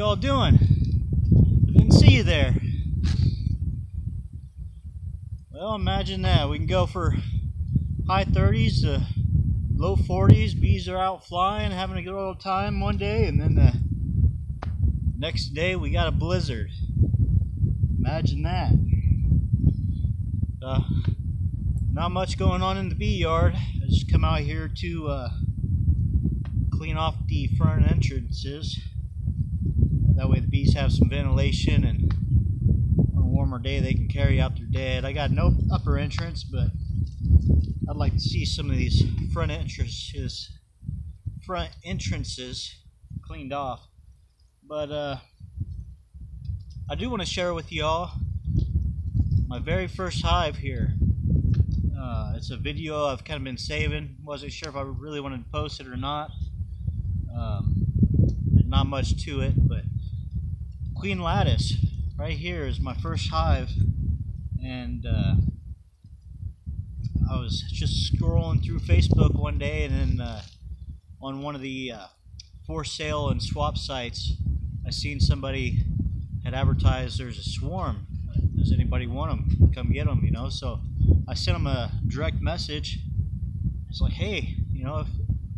you all doing? Didn't see you there. Well, imagine that. We can go for high 30s to low 40s. Bees are out flying, having a good old time one day, and then the next day we got a blizzard. Imagine that. Uh, not much going on in the bee yard. I just come out here to uh, clean off the front entrances. That way the bees have some ventilation and on a warmer day they can carry out their dead. I got no upper entrance, but I'd like to see some of these front entrances front entrances cleaned off. But uh, I do want to share with y'all my very first hive here. Uh, it's a video I've kind of been saving. Wasn't sure if I really wanted to post it or not. Um, not much to it, Queen Lattice right here is my first hive, and uh, I was just scrolling through Facebook one day, and then uh, on one of the uh, for sale and swap sites, I seen somebody had advertised there's a swarm. Does anybody want them? Come get them, you know. So I sent them a direct message. It's like, hey, you know, if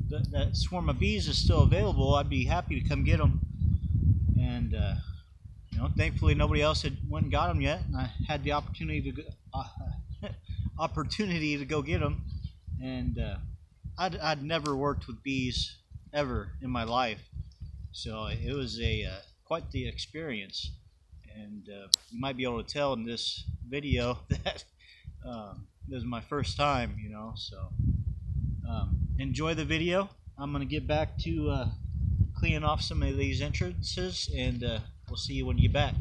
th- that swarm of bees is still available, I'd be happy to come get them. And uh, know, thankfully nobody else had went and got them yet, and I had the opportunity to go, uh, opportunity to go get them. And uh, I'd, I'd never worked with bees ever in my life, so it was a uh, quite the experience. And uh, you might be able to tell in this video that um, this is my first time, you know. So um, enjoy the video. I'm gonna get back to uh, cleaning off some of these entrances, and uh, we'll see you when you get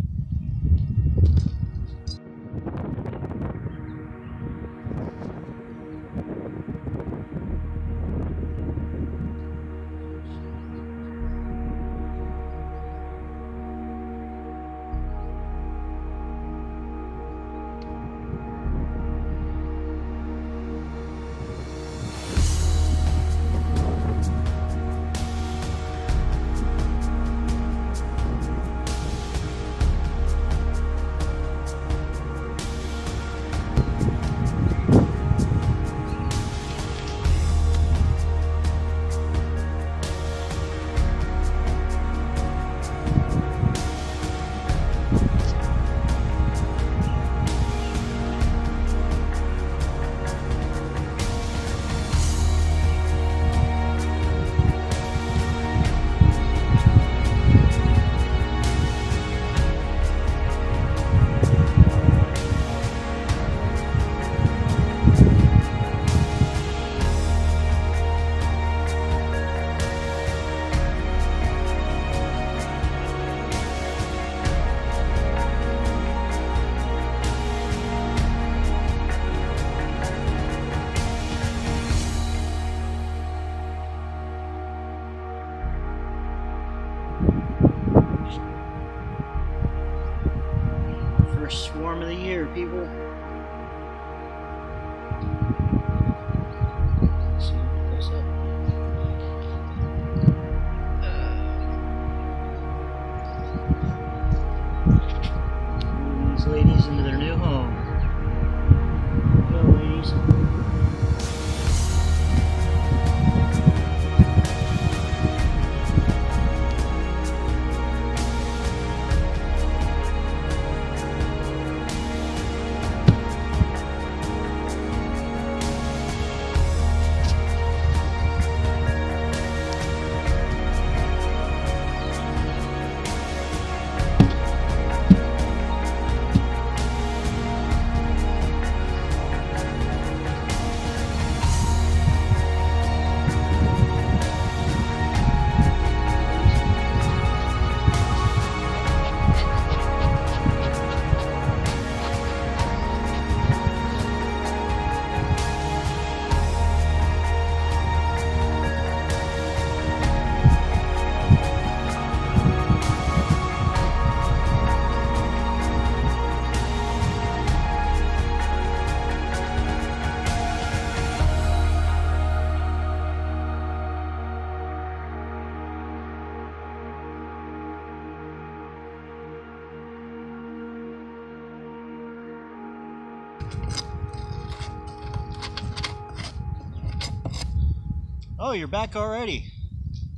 Oh, you're back already.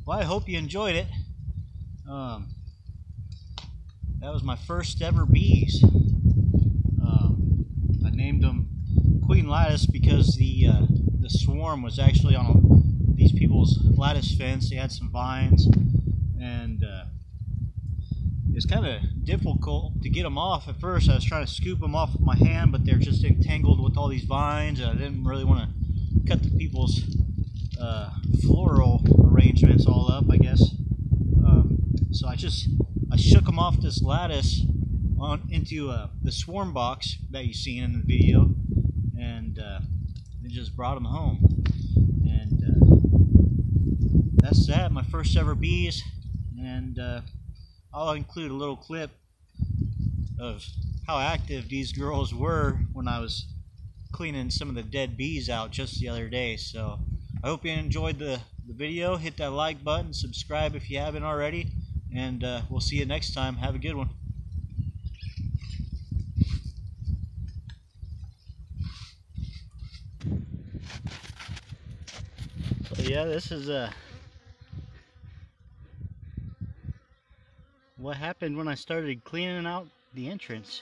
Well, I hope you enjoyed it. Um, that was my first ever bees. Um, I named them Queen Lattice because the uh, the swarm was actually on these people's lattice fence. They had some vines, and uh, it's kind of difficult to get them off at first. I was trying to scoop them off with my hand, but they're just entangled with all these vines, and I didn't really want to cut the people's uh, floral arrangements all up, I guess. Um, so I just I shook them off this lattice on into uh, the swarm box that you seen in the video, and uh, just brought them home. And uh, that's that. My first ever bees, and uh, I'll include a little clip of how active these girls were when I was cleaning some of the dead bees out just the other day. So I hope you enjoyed the, the video. Hit that like button, subscribe if you haven't already, and uh, we'll see you next time. Have a good one. So yeah, this is uh, what happened when I started cleaning out the entrance.